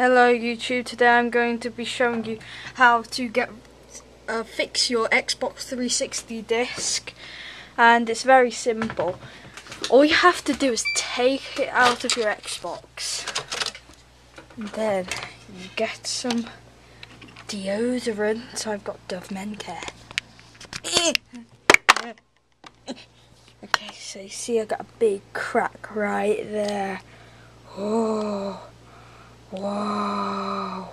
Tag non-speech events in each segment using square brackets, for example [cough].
Hello YouTube, today I'm going to be showing you how to get uh, fix your Xbox 360 disc and it's very simple. All you have to do is take it out of your Xbox and then you get some deodorant. I've got Dove Men Care. [laughs] Okay, so you see I got a big crack right there. Oh. Wow.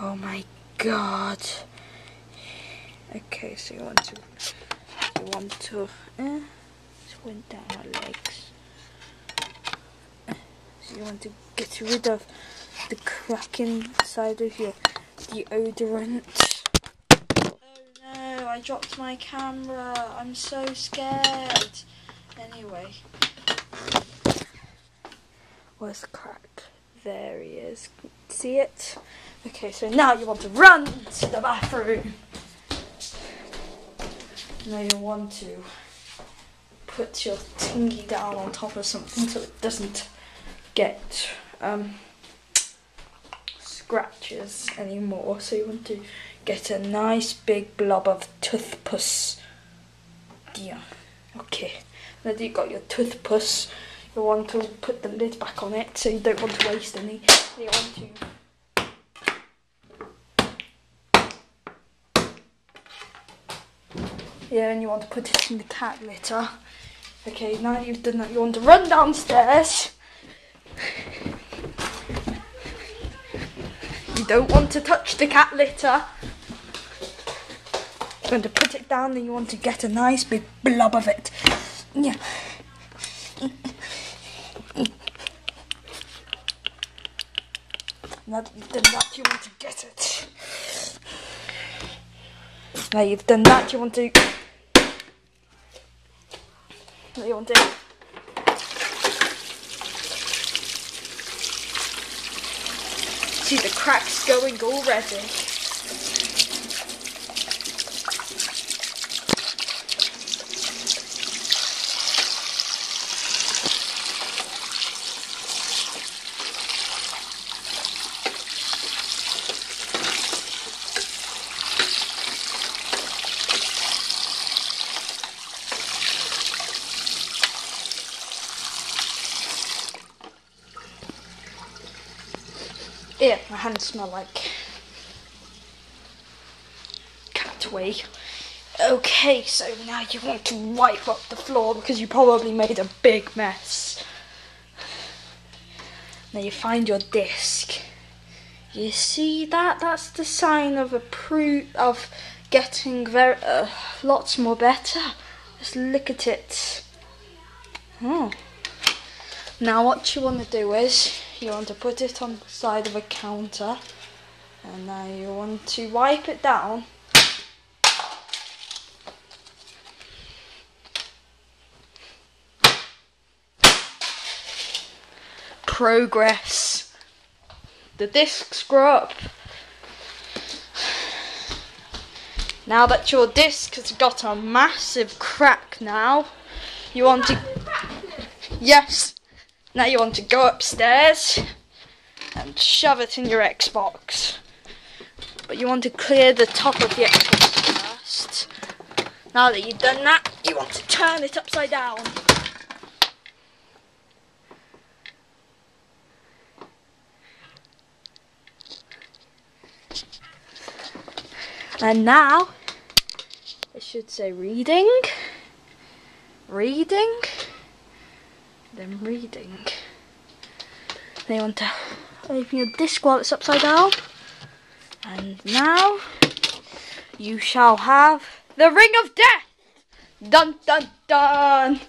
Oh my god. Okay, so you want to you want to eh, squint down my legs. So you want to get rid of the crack inside of your deodorant. Oh no, I dropped my camera. I'm so scared. Anyway. Where's the crack? There he is. See it? Okay, so now you want to run to the bathroom. Now you want to put your tingy down on top of something so it doesn't get um, scratches anymore. So you want to get a nice big blob of toothpaste. Yeah. Okay. Now that you've got your toothpaste, you want to put the lid back on it so you don't want to waste any. You want to Yeah, and you want to put it in the cat litter. Okay, now you've done that, you want to run downstairs. You don't want to touch the cat litter. You're going to put it down and you want to get a nice big blob of it. Yeah. Now that you've done that, you want to get it. Now you've done that, you want to. Now you want to. See the cracks going already. Yeah, my hands smell like cat wee. Okay, so now you want to wipe up the floor because you probably made a big mess. Now you find your disc. You see that? That's the sign of a proof of getting very uh, lots more better. Just look at it. Oh. Now what you want to do is you want to put it on the side of a counter. And now you want to wipe it down. Progress. The discs grow up. Now that your disc has got a massive crack now you want to yes now you want to go upstairs and shove it in your Xbox. But you want to clear the top of the Xbox first. Now that you've done that, you want to turn it upside down. And now, it should say reading, reading, them reading. They want to open your disc while it's upside down. And now you shall have the Ring of Death! Dun dun dun!